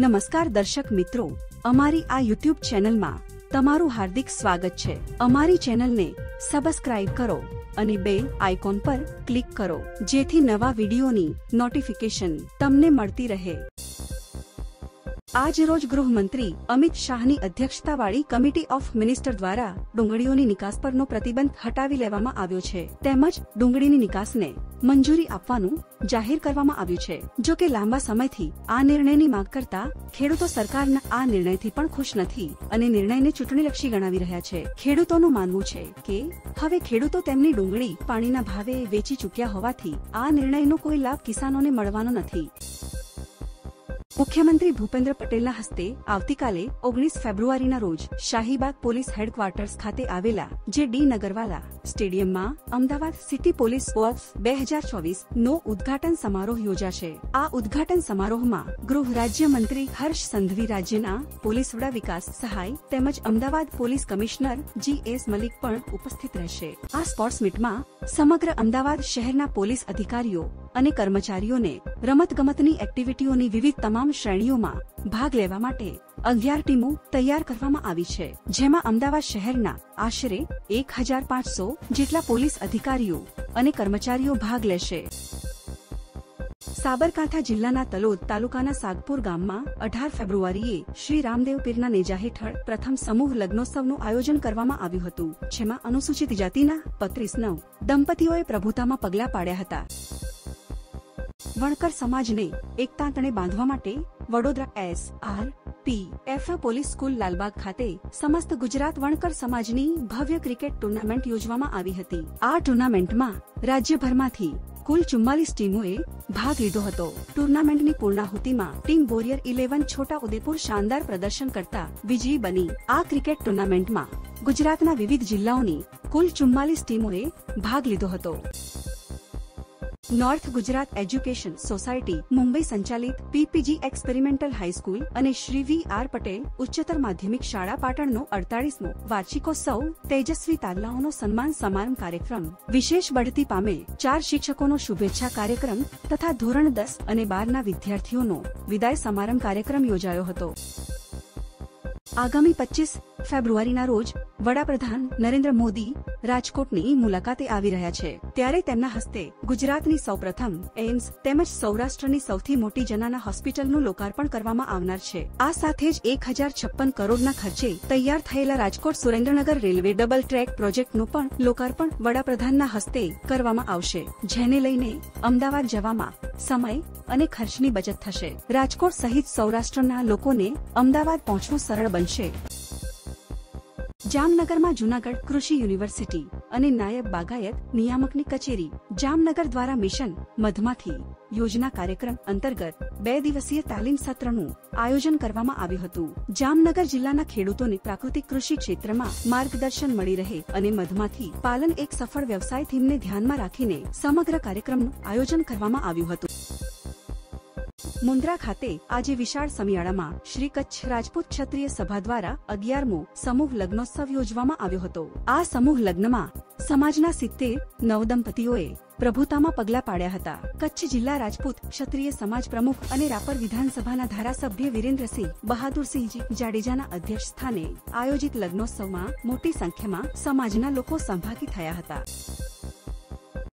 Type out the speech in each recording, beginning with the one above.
નમસ્કાર દર્શક મિત્રો. અમારી આ યુટ્યુબ ચેનલમાં તમારું હાર્દિક સ્વાગત છે. અમારી ચેનલને સબસ્ક્રાઇબ કરો અને બેલ આઇકોન પર ક્લિક કરો, જેથી નવા વિડીયોની નોટિફિકેશન તમને મળતી રહે. આજ રોજ ગૃહમંત્રી અમિત શાહની અધ્યક્ષતાવાળી કમિટી ઓફ મિનિસ્ટર દ્વારા ડુંગળીઓની નિકાસ પરનો પ્રતિબંધ હટાવી લેવામાં આવ્યો છે. તેમજ ડુંગળીની નિકાસને મંજૂરી આપવાનું જાહેર કરવામાં આવ્યું છે. જો કે લાંબા સમયથી આ નિર્ણયની માંગ કરતા ખેડૂતો સરકારના આ નિર્ણયથી પણ ખુશ નથી અને નિર્ણયને ચૂંટણીલક્ષી ગણાવી રહ્યા છે. ખેડૂતોનું માનવું છે કે હવે ખેડૂતો તેમની ડુંગળી પાણીના ભાવે વેચી ચૂક્યા હોવાથી આ નિર્ણયનો કોઈ લાભ કિસાનોને મળવાનો નથી. મુખ્યમંત્રી ભૂપેન્દ્ર પટેલના હસ્તે આવતીકાલે ઓગણીસ ફેબ્રુઆરીના રોજ શાહીબાગ પોલીસ હેડક્વાર્ટર્સ ખાતે આવેલા જે ડી નગરવાલા સ્ટેડિયમમાં અમદાવાદ સિટી પોલીસ વોર્ફ બે હજાર ચોવીસ નો ઉદઘાટન સમારોહ યોજાશે. આ ઉદઘાટન સમારોહમાં ગૃહ રાજ્યમંત્રી હર્ષ સંઘવી રાજ્યના પોલીસ વડા વિકાસ સહાય તેમજ Ahmedabad police commissioner G S Malik પણ ઉપસ્થિત રહેશે. આ સ્પોર્ટ્સ મીટમાં સમગ્ર અમદાવાદ શહેરના પોલીસ અધિકારીઓ અને કર્મચારીઓને રમતગમતની એક્ટિવિટીઓની વિવિધ તમામ શ્રેણીઓમાં ભાગ લેવા માટે અગિયાર ટીમો તૈયાર કરવામાં આવી છે, જેમાં અમદાવાદ શહેરના આશરે એક હજાર પાંચસો જેટલા પોલીસ અધિકારીઓ અને કર્મચારીઓ ભાગ લેશે. સાબરકાંઠા જિલ્લાના તલોદ તાલુકાના સાગપુર ગામમાં અઢાર ફેબ્રુઆરીએ શ્રી રામદેવ પીરના નેજા હેઠળ પ્રથમ સમૂહ લગ્નોત્સવનું આયોજન કરવામાં આવ્યું હતું, જેમાં અનુસૂચિત જાતિના પત્રીસ નવ દંપતીઓએ પ્રભુતામાં પગલાં પાડ્યા હતા. વણકર સમાજને એકતા તણે બાંધવા માટે Vadodara S R P F police school Lalbagh ખાતે સમસ્ત ગુજરાત વણકર સમાજની ભવ્ય ક્રિકેટ ટુર્નામેન્ટ યોજવામાં આવી હતી. આ ટુર્નામેન્ટમાં રાજ્યભરમાંથી કુલ ચુમ્માલીસ ટીમોએ ભાગ લીધો હતો. ટુર્નામેન્ટની પૂર્ણાહુતિમાં team warrior eleven Chhota Udepur શાનદાર પ્રદર્શન કરતા વિજયી બની. આ ક્રિકેટ ટુર્નામેન્ટમાં ગુજરાતના વિવિધ જિલ્લાઓની કુલ ચુમ્માલીસ ટીમોએ ભાગ લીધો હતો. North Gujarat education society Mumbai સંચાલિત પીપીજી એક્સપેરિમેન્ટલ હાઈસ્કૂલ અને શ્રી વી આર પટેલ ઉચ્ચતર માધ્યમિક શાળા પાટણનો અડતાળીસમો વાર્ષિકોત્સવ, તેજસ્વી તારલાઓનો સન્માન સમારંભ કાર્યક્રમ, વિશેષ બઢતી પામેલ ચાર શિક્ષકોનો શુભેચ્છા કાર્યક્રમ તથા ધોરણ દસ અને બારના વિદ્યાર્થીઓનો વિદાય સમારંભ કાર્યક્રમ યોજાયો હતો. આગામી પચીસ ફેબ્રુઆરીના રોજ વડાપ્રધાન નરેન્દ્ર મોદી રાજકોટની મુલાકાતે આવી રહ્યા છે. ત્યારે તેમના હસ્તે ગુજરાતની સૌપ્રથમ એમ્સ તેમજ સૌરાષ્ટ્રની સૌથી મોટી જનાના હોસ્પિટલનું લોકાર્પણ કરવામાં આવનાર છે. આ સાથે જ એક હજાર છપ્પન કરોડના ખર્ચે તૈયાર થયેલા Rajkot Surendranagar railway double track પ્રોજેક્ટનું પણ લોકાર્પણ વડાપ્રધાનના હસ્તે કરવામાં આવશે. જેને લઈને અમદાવાદ જવામાં સમય અને ખર્ચની બચત થશે. રાજકોટ સહિત સૌરાષ્ટ્રના લોકોને અમદાવાદ પહોંચવું સરળ બનશે. જામનગરમાં જુનાગઢ કૃષિ યુનિવર્સિટી અને નાયબ બાગાયત નિયામકની કચેરી જામનગર દ્વારા મિશન મધમાથી યોજના કાર્યક્રમ અંતર્ગત બે દિવસીય તાલીમ સત્રનું આયોજન કરવામાં આવ્યું હતું. જામનગર જિલ્લાના ખેડૂતોને પ્રાકૃતિક કૃષિ ક્ષેત્રમાં માર્ગદર્શન મળી રહે અને મધમાથી પાલન એક સફળ વ્યવસાય થીમને ધ્યાનમાં રાખીને સમગ્ર કાર્યક્રમનું આયોજન કરવામાં આવ્યું હતું. મુન્દ્રા ખાતે આજે વિશાળ સમિયાળામાં શ્રી કચ્છ રાજપૂત ક્ષત્રિય સભા દ્વારા અગિયારમો સમૂહ લગ્નોત્સવ યોજવામાં આવ્યો હતો. આ સમૂહ લગ્નમાં સમાજના સિત્તેર નવદંપતીઓએ પ્રભુતામાં પગલા પાડ્યા હતા. કચ્છ જિલ્લા રાજપૂત ક્ષત્રિય સમાજ પ્રમુખ અને રાપર વિધાનસભાના ધારાસભ્ય વિરેન્દ્રસિંહ બહાદુરસિંહજી જાડેજાના અધ્યક્ષ સ્થાને આયોજિત લગ્નોત્સવમાં મોટી સંખ્યામાં સમાજના લોકો સહભાગી થયા હતા.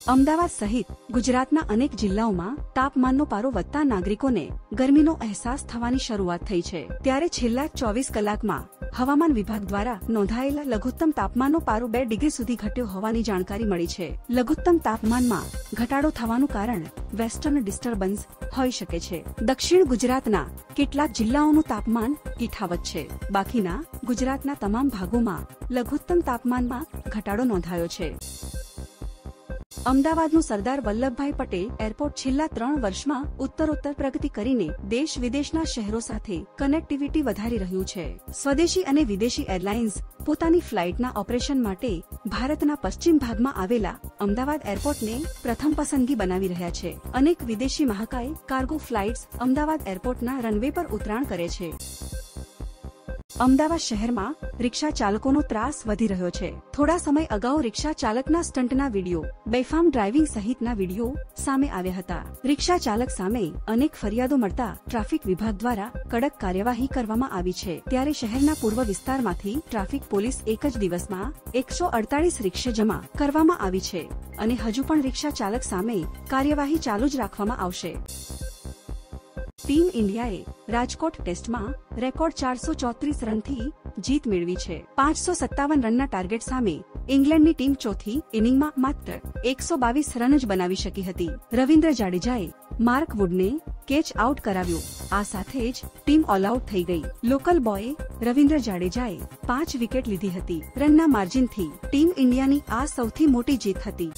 અમદાવાદ સહિત ગુજરાતના અનેક જિલ્લાઓમાં તાપમાનનો પારો વધતા નાગરિકોને ગરમીનો અહેસાસ થવાની શરૂઆત થઈ છે. ત્યારે છેલ્લા ચોવીસ કલાકમાં હવામાન વિભાગ દ્વારા નોંધાયેલા લઘુત્તમ તાપમાનનો પારો બે ડિગ્રી સુધી ઘટ્યો હોવાની જાણકારી મળી છે. લઘુત્તમ તાપમાનમાં ઘટાડો થવાનું કારણ વેસ્ટર્ન ડિસ્ટર્બન્સ હોઈ શકે છે. દક્ષિણ ગુજરાતના કેટલાક જિલ્લાઓનું તાપમાન યથાવત છે. બાકીના ગુજરાતના તમામ ભાગોમાં લઘુત્તમ તાપમાનમાં ઘટાડો નોંધાયો છે. અમદાવાદનું સરદાર વલ્લભભાઈ પટેલ એરપોર્ટ છેલ્લા ત્રણ વર્ષમાં ઉત્તરોત્તર પ્રગતિ કરીને દેશ વિદેશના શહેરો સાથે કનેક્ટિવિટી વધારી રહ્યું છે. સ્વદેશી અને વિદેશી એરલાઇન્સ પોતાની ફ્લાઇટના ઓપરેશન માટે ભારતના પશ્ચિમ ભાગમાં આવેલા અમદાવાદ એરપોર્ટને પ્રથમ પસંદગી બનાવી રહ્યા છે. અનેક વિદેશી મહાકાય કાર્ગો ફ્લાઇટ્સ અમદાવાદ એરપોર્ટના રનવે પર ઉતરાણ કરે છે. અમદાવાદ શહેરમાં રિક્ષા ચાલકોનો ત્રાસ વધી રહ્યો છે. થોડા સમય અગાઉ રિક્ષા ચાલકના સ્ટંટના વીડિયો, બેફામ ડ્રાઇવિંગ સહિતના વીડિયો સામે આવ્યા હતા. રિક્ષા ચાલક સામે અનેક ફરિયાદો મળતા ટ્રાફિક વિભાગ દ્વારા કડક કાર્યવાહી કરવામાં આવી છે. ત્યારે શહેરના પૂર્વ વિસ્તારમાંથી ટ્રાફિક પોલીસ એક જ દિવસમાં એકસો અડતાલીસ રિક્ષા જમા કરવામાં આવી છે અને હજુ પણ રિક્ષા ચાલક સામે કાર્યવાહી ચાલુ જ રાખવામાં આવશે. ટીમ ઇન્ડિયાએ રાજકોટ ટેસ્ટમાં રેકોર્ડ ચારસો ચોત્રીસ રનથી જીત મેળવી છે. પાંચસો સત્તાવન રનના ટાર્ગેટ સામે ઇંગ્લેન્ડની ટીમ ચોથી ઇનિંગમાં માત્ર એકસો બાવીસ રન જ બનાવી શકી હતી. રવિન્દ્ર જાડેજાએ માર્ક વુડને કેચ આઉટ કરાવ્યો. આ સાથે જ ટીમ ઓલ આઉટ થઈ ગઈ. લોકલ બોયે રવિન્દ્ર જાડેજાએ પાંચ વિકેટ લીધી હતી. રનના માર્જિનથી ટીમ ઇન્ડિયાની આ સૌથી મોટી જીત હતી.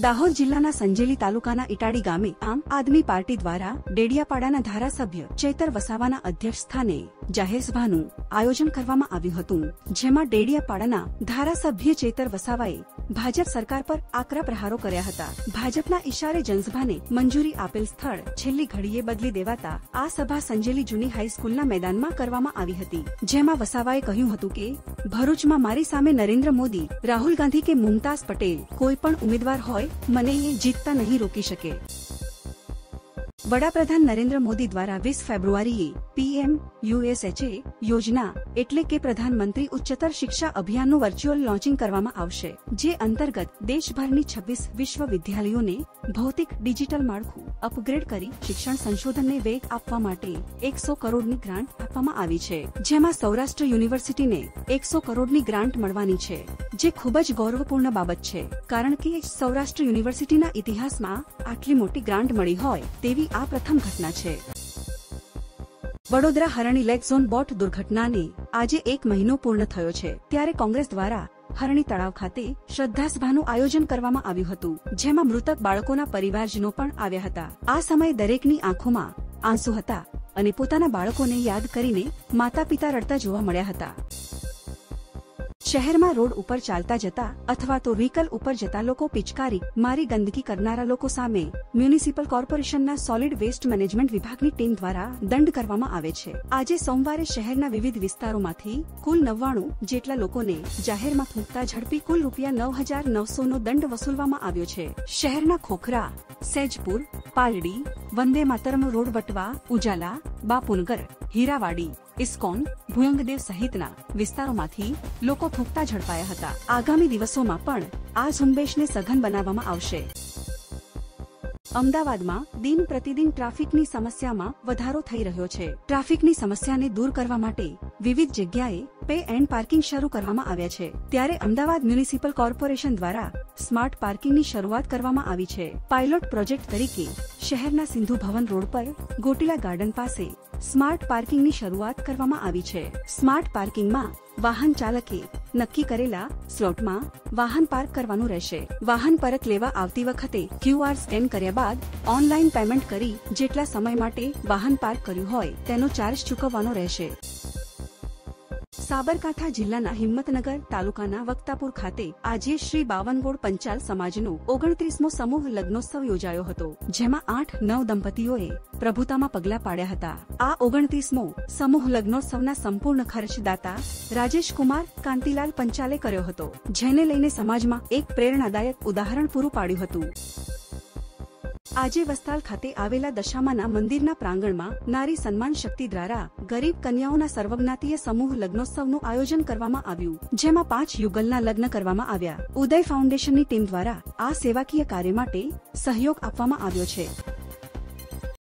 દાહોદ જિલ્લાના સંજેલી તાલુકાના ઇટાડી ગામે આમ આદમી પાર્ટી દ્વારા ડેડિયાપાડાના ધારાસભ્ય ચેતર વસાવાના અધ્યક્ષ સ્થાને જાહેર સભાનું આયોજન કરવામાં આવ્યું હતું, જેમાં ડેડિયાપાડાના ધારાસભ્ય ચેતર વસાવાએ ભાજપ સરકાર પર આકરા પ્રહારો કર્યા હતા. ભાજપના ઇશારે જનસભાને મંજૂરી આપેલ સ્થળ છેલ્લી ઘડીએ બદલી દેવાતા આ સભા સંજેલી જૂની હાઈસ્કૂલના મેદાનમાં કરવામાં આવી હતી. જેમાં વસાવાએ કહ્યું હતું કે, ભરૂચમાં મારી સામે નરેન્દ્ર મોદી, રાહુલ ગાંધી કે મુમતાઝ પટેલ કોઈ પણ ઉમેદવાર હોય, મને એ જીતતા નહીં રોકી શકે. વડાપ્રધાન નરેન્દ્ર મોદી દ્વારા વીસ ફેબ્રુઆરીએ પીએમ યુએસએચએ યોજના એટલે કે પ્રધાનમંત્રી ઉચ્ચતર શિક્ષા અભિયાનનું વર્ચ્યુઅલ લોન્ચિંગ કરવામાં આવશે, જે અંતર્ગત દેશભરની છવ્વીસ વિશ્વવિદ્યાલયોને ભૌતિક ડિજિટલ માળખું અપગ્રેડ કરી શિક્ષણ સંશોધનને વેગ આપવા માટે એકસો કરોડની ગ્રાન્ટ આપવામાં આવી છે, જેમાં સૌરાષ્ટ્ર યુનિવર્સિટીને એકસો કરોડની ગ્રાન્ટ મળવાની છે, જે ખૂબ જ ગૌરવપૂર્ણ બાબત છે, કારણ કે સૌરાષ્ટ્ર યુનિવર્સિટીના ઇતિહાસમાં આટલી મોટી ગ્રાન્ટ મળી હોય તેવી આ પ્રથમ ઘટના છે. Vadodara Harni lake zone boat દુર્ઘટનાને આજે એક મહિનો પૂર્ણ થયો છે, ત્યારે કોંગ્રેસ દ્વારા હરણી તળાવ ખાતે શ્રદ્ધાસભાનું આયોજન કરવામાં આવ્યું હતું, જેમાં મૃતક બાળકોના પરિવારજનો પણ આવ્યા હતા. આ સમયે દરેકની આંખોમાં આંસુ હતા અને પોતાના બાળકોને યાદ કરીને માતા પિતા રડતા જોવા મળ્યા હતા. શહેરમાં રોડ ઉપર ચાલતા જતા અથવા તો વ્હીકલ ઉપર જતા લોકો પિચકારી, મારી ગંદકી કરનારા લોકો સામે મ્યુનિસિપલ કોર્પોરેશનના સોલિડ વેસ્ટ મેનેજમેન્ટ વિભાગની ટીમ દ્વારા દંડ કરવામાં આવે છે. આજે સોમવારે શહેરના વિવિધ વિસ્તારોમાંથી કુલ નવ્વાણું જેટલા લોકોને જાહેરમાં થૂંકતા ઝડપી કુલ રૂપિયા નવ હજાર નવસો નો દંડ વસૂલવામાં આવ્યો છે. શહેરના ખોખરા, સેજપુર, પાલડી, વંદે માતરમ રોડ વટવા ઉજાલા, બાપુનગર, હીરાવાડી ઇસ્કોન, ભુયંગદેવ સહિતના વિસ્તારોમાંથી લોકો થૂકતા ઝડપાયા હતા. આગામી દિવસોમાં પણ આ ઝુંબેશને સઘન બનાવવામાં આવશે. અમદાવાદમાં દિન પ્રતિદિન ટ્રાફિકની સમસ્યામાં વધારો થઈ રહ્યો છે. ટ્રાફિકની સમસ્યાને દૂર કરવા માટે વિવિધ જગ્યાએ પે એન્ડ પાર્કિંગ શરૂ કરવામાં આવ્યા છે. ત્યારે અમદાવાદ મ્યુનિસિપલ કોર્પોરેશન દ્વારા સ્માર્ટ પાર્કિંગની શરૂઆત કરવામાં આવી છે. પાયલોટ પ્રોજેક્ટ તરીકે શહેરના સિંધુ ભવન રોડ પર ગોટીલા ગાર્ડન પાસે સ્માર્ટ પાર્કિંગની શરૂઆત કરવામાં આવી છે. સ્માર્ટ પાર્કિંગમાં વાહન ચાલકે નક્કી કરેલા સ્લોટમાં વાહન પાર્ક કરવાનું રહેશે. વાહન પરત લેવા આવતી વખતે ક્યુઆર સ્કેન કર્યા બાદ ઓનલાઈન પેમેન્ટ કરી જેટલા સમય માટે વાહન પાર્ક કર્યું હોય તેનો ચાર્જ ચૂકવવાનો રહેશે. સાબરકાંઠા જિલ્લાના હિંમતનગર તાલુકાના વક્તાપુર ખાતે આજે શ્રી બાવનગોળ પંચાલ સમાજનો ઓગણત્રીસમો સમૂહ લગ્નોત્સવ યોજાયો હતો, જેમાં આઠ નવ દંપતીઓએ પ્રભુતામાં પગલા પાડ્યા હતા. આ ઓગણત્રીસમો સમૂહ લગ્નોત્સવના સંપૂર્ણ ખર્ચદાતા રાજેશકુમાર કાંતિલાલ પંચાલે કર્યો હતો, જેને લઈને સમાજમાં એક પ્રેરણાદાયક ઉદાહરણ પૂરું પાડ્યું હતું. આજે વસ્તાલ ખાતે આવેલા દશામાના મંદિરના પ્રાંગણમાં નારી સન્માન શક્તિ દ્વારા ગરીબ કન્યાઓના સર્વજ્ઞાતીય સમૂહ લગ્નોત્સવનું આયોજન કરવામાં આવ્યું, જેમાં પાંચ યુગલના લગ્ન કરવામાં આવ્યા. ઉદય ફાઉન્ડેશનની ટીમ દ્વારા આ સેવાકીય કાર્ય માટે સહયોગ આપવામાં આવ્યો છે.